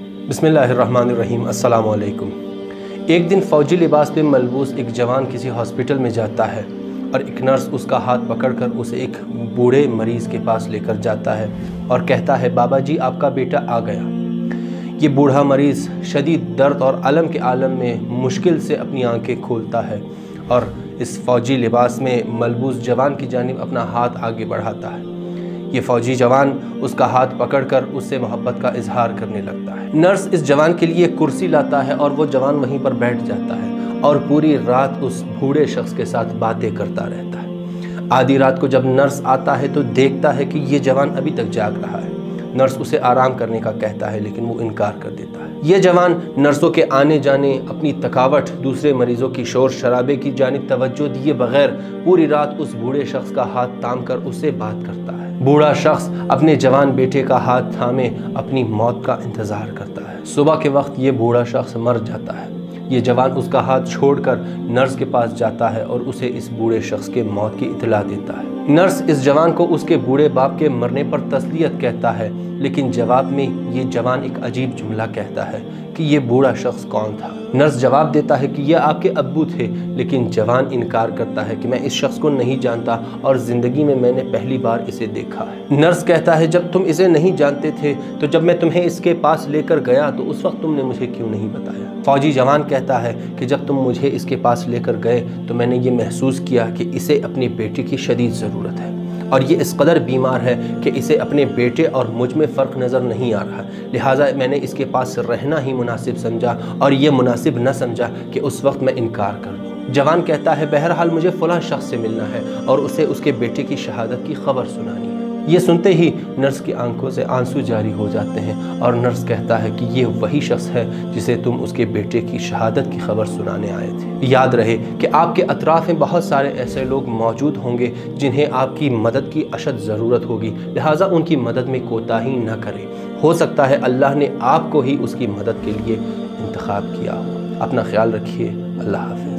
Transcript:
بسم اللہ الرحمن الرحیم، السلام علیکم۔ ایک دن فوجی لباس پہ ملبوس ایک جوان کسی ہاسپٹل میں جاتا ہے اور ایک نرس اس کا ہاتھ پکڑ کر اسے ایک بوڑھے مریض کے پاس لے کر جاتا ہے اور کہتا ہے، بابا جی آپ کا بیٹا آ گیا۔ یہ بوڑھا مریض شدید درد اور علم کے عالم میں مشکل سے اپنی آنکھیں کھولتا ہے اور اس فوجی لباس میں ملبوس جوان کی جانب اپنا ہاتھ آگے بڑھاتا ہے۔ یہ فوجی جوان اس کا ہاتھ پکڑ کر اس سے محبت کا اظہار کرنے لگتا ہے۔ نرس اس جوان کے لیے کرسی لاتا ہے اور وہ جوان وہیں پر بیٹھ جاتا ہے اور پوری رات اس بھوڑے شخص کے ساتھ باتیں کرتا رہتا ہے۔ آدھی رات کو جب نرس آتا ہے تو دیکھتا ہے کہ یہ جوان ابھی تک جاگ رہا ہے۔ نرس اسے آرام کرنے کا کہتا ہے لیکن وہ انکار کر دیتا ہے۔ یہ جوان نرسوں کے آنے جانے، اپنی تکاوٹ دوسرے مریضوں کی شور شرابے کی جانب توجہ دیے بغیر پوری رات اس بوڑھے شخص کا ہاتھ تام کر اسے بات کرتا ہے۔ بوڑھا شخص اپنے جوان بیٹے کا ہاتھ تھامے اپنی موت کا انتظار کرتا ہے۔ صبح کے وقت یہ بوڑھا شخص مر جاتا ہے۔ یہ جوان اس کا ہاتھ چھوڑ کر نرس کے پاس جاتا ہے اور اسے اس بوڑھے شخص کے موت کی اطلاع دیتا ہے۔ نرس اس جوان کو اس کے بوڑھے باپ کے مرنے پر تسلیت کہتا ہے، لیکن جواب میں یہ جوان ایک عجیب جملہ کہتا ہے کہ یہ بوڑھا شخص کون تھا۔ نرس جواب دیتا ہے کہ یہ آپ کے ابو تھے، لیکن جوان انکار کرتا ہے کہ میں اس شخص کو نہیں جانتا اور زندگی میں میں نے پہلی بار اسے دیکھا ہے۔ نرس کہتا ہے، جب تم اسے نہیں جانتے تھے تو جب میں تمہیں اس کے پاس لے کر گیا تو اس وقت تم نے مجھے کیوں نہیں بتایا؟ فوجی جوان کہتا ہے کہ جب تم مجھے اس کے پاس لے کر گئے تو میں نے یہ محسوس کیا کہ اسے اپنی بیٹی کی شدید ضرورت ضرورت ہے۔ اور یہ اس قدر بیمار ہے کہ اسے اپنے بیٹے اور مجھ میں فرق نظر نہیں آ رہا۔ لہٰذا میں نے اس کے پاس رہنا ہی مناسب سمجھا اور یہ مناسب نہ سمجھا کہ اس وقت میں انکار کر دوں۔ جوان کہتا ہے، بہرحال مجھے فلاں شخص سے ملنا ہے اور اسے اس کے بیٹے کی شہادت کی خبر سنانی ہے۔ یہ سنتے ہی نرس کی آنکھوں سے آنسو جاری ہو جاتے ہیں اور نرس کہتا ہے کہ یہ وہی شخص ہے جسے تم اس کے بیٹے کی شہادت کی خبر سنانے آئے تھے۔ یاد رہے کہ آپ کے اطراف میں بہت سارے ایسے لوگ موجود ہوں گے جنہیں آپ کی مدد کی اشد ضرورت ہوگی، لہٰذا ان کی مدد میں کوتاہی نہ کریں۔ ہو سکتا ہے اللہ نے آپ کو ہی اس کی مدد کے لیے انتخاب کیا اپنا خیال رکھیے۔ اللہ حافظ۔